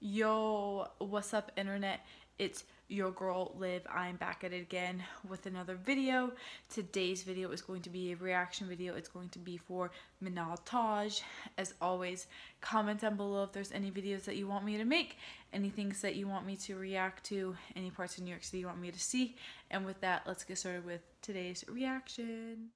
Yo, what's up, internet? It's your girl Liv. I'm back at it again with another video. Today's video is going to be a reaction video. It's going to be for Minal Taj. As always, comment down below if there's any videos that you want me to make, any things that you want me to react to, any parts of New York City you want me to see. And with that, let's get started with today's reaction.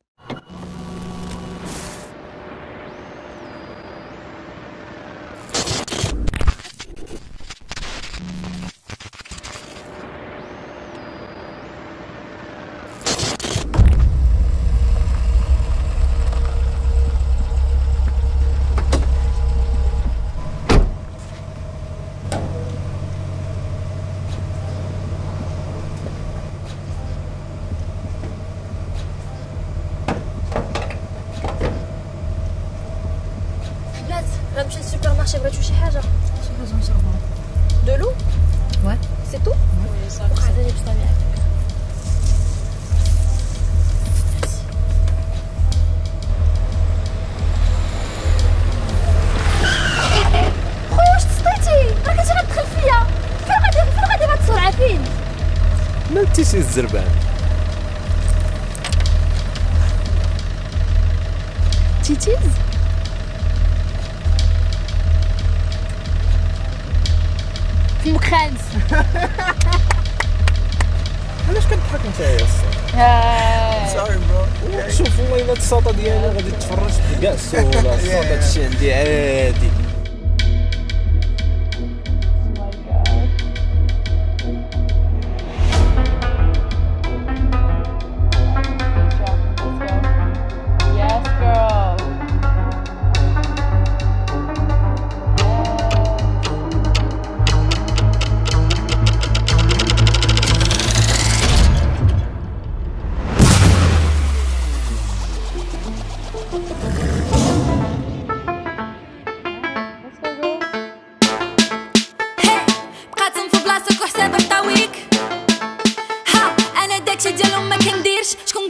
سي الزربان. تيتيز؟ في المكخانس علاش كتضحك انت يا سوري برو شوف والله إلا الساطه ديالي غادي تفرج في كاع السهوله الساطه هادشي عندي عادي.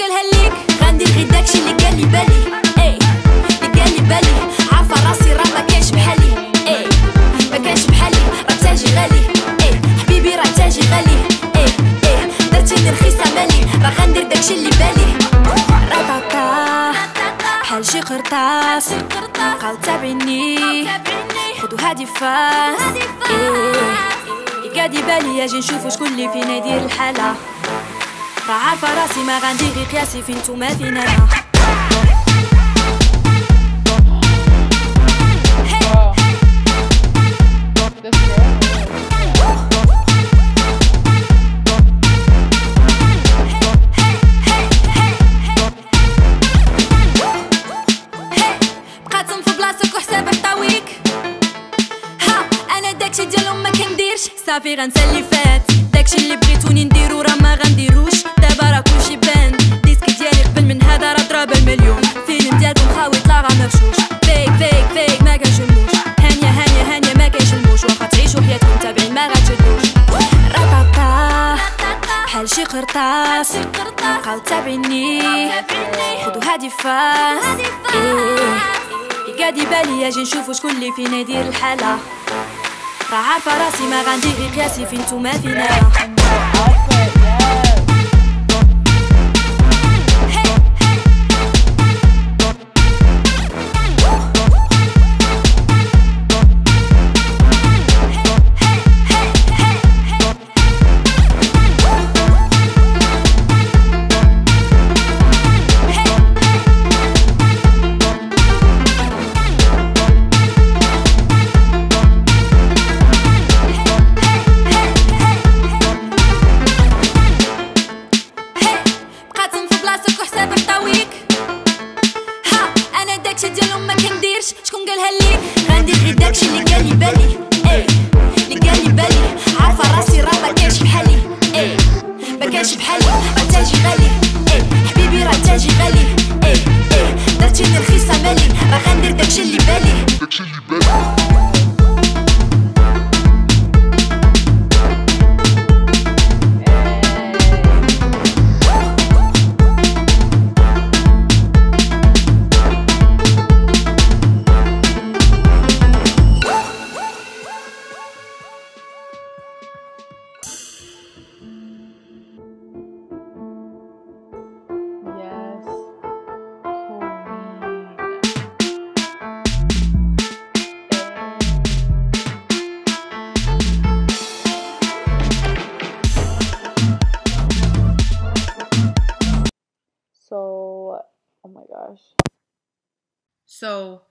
قالها ليك. غندير غير داكشي اللي قال لي بالي. اي اللي قال لي بالي. عارفة راسي راه ما كاينش بحالي. اي ما كاينش بحالي. راه تاجي غالي. اي حبيبي راه تاجي غالي. اي اي درتيني رخيصه مالي. راه غندير داكشي اللي بالي. رطاطا بحال شي قرطاس. بقاو تابعيني خدو هادي فاس. إيه قاعد يبالي. أجي نشوفو شكون اللي فينا يدير الحالة. راه عارفة راسي ما غندير غير قياسي فين نتوما فين أنا في صافي غنسى اللي فات. داكشي اللي بغيتوني نديرو راه ما غنديروش. كلشي بان ديسك ديالي قبل من هذا راه ضرب المليون. فيلم ديالكم خاوي طلع راه مغشوش. فيك فيك فيك ما كانش الموش هانية هانية هانية ما كاينش الموش واخا تعيشو حياتكم تابعين ما غتشدوش رطاطا بحال شي قرطاس؟ بقاو تابعيني خدو هادي فاس. قاعد يبالي أجي نشوفو شكون اللي فينا يدير الحالة. راه عارفة راسي ما غندير قياسي فين نتوما فين ما كنديرش. شكون قالها ليك غندير غير داكشي اللي قال لي بالي. اي اللي قال لي بالي. عارفة راسي راه ما كاينش بحالي. اي ما كاينش بحالي. تاجي غالي اي حبيبي راه تاجي غالي اي اي درتيني رخيصه مالي راه غندير داكشي اللي بالي. Oh my gosh. So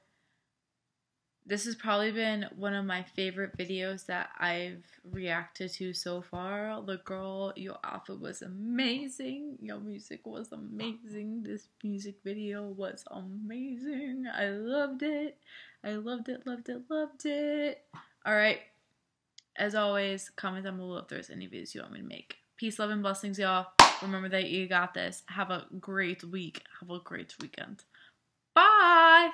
this has probably been one of my favorite videos that I've reacted to so far. The girl, your outfit was amazing. Your music was amazing. This music video was amazing. I loved it. I loved it, loved it, loved it. All right. As always, comment down below if there's any videos you want me to make. Peace, love, and blessings, y'all. Remember that you got this. Have a great week. Have a great weekend. Bye.